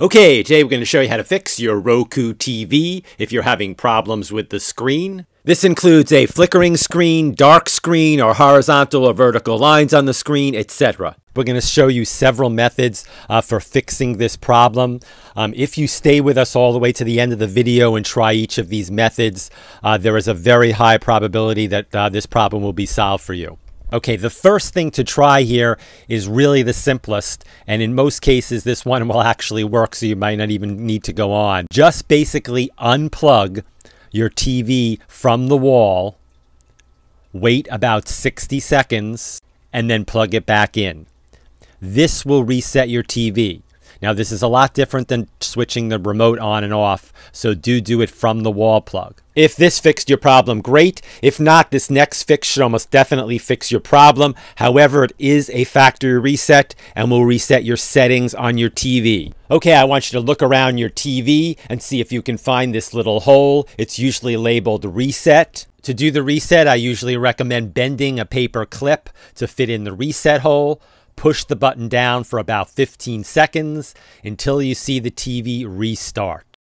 Okay, today we're going to show you how to fix your Roku TV if you're having problems with the screen. This includes a flickering screen, dark screen, or horizontal or vertical lines on the screen, etc. We're going to show you several methods uh, for fixing this problem. Um, if you stay with us all the way to the end of the video and try each of these methods, uh, there is a very high probability that uh, this problem will be solved for you. Okay, the first thing to try here is really the simplest, and in most cases, this one will actually work, so you might not even need to go on. Just basically unplug your TV from the wall, wait about 60 seconds, and then plug it back in. This will reset your TV. Now, this is a lot different than switching the remote on and off, so do do it from the wall plug. If this fixed your problem, great. If not, this next fix should almost definitely fix your problem. However, it is a factory reset and will reset your settings on your TV. Okay, I want you to look around your TV and see if you can find this little hole. It's usually labeled reset. To do the reset, I usually recommend bending a paper clip to fit in the reset hole. Push the button down for about 15 seconds until you see the TV restart.